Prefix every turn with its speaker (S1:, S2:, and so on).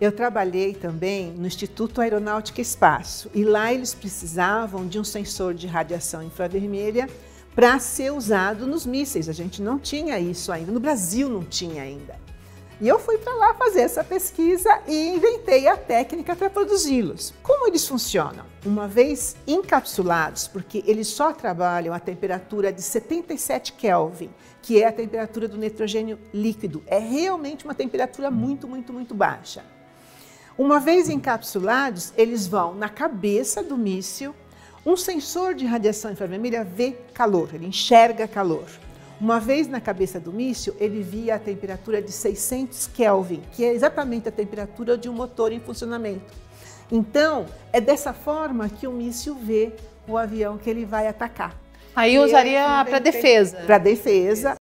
S1: Eu trabalhei também no Instituto Aeronáutica Espaço e lá eles precisavam de um sensor de radiação infravermelha para ser usado nos mísseis. A gente não tinha isso ainda, no Brasil não tinha ainda. E eu fui para lá fazer essa pesquisa e inventei a técnica para produzi-los. Como eles funcionam? Uma vez encapsulados, porque eles só trabalham a temperatura de 77 Kelvin, que é a temperatura do nitrogênio líquido. É realmente uma temperatura muito, muito, muito baixa. Uma vez encapsulados, eles vão na cabeça do míssil. Um sensor de radiação infravermelha vê calor, ele enxerga calor. Uma vez na cabeça do míssil, ele via a temperatura de 600 Kelvin, que é exatamente a temperatura de um motor em funcionamento. Então, é dessa forma que o míssil vê o avião que ele vai atacar.
S2: Aí usaria para defesa.
S1: Para defesa.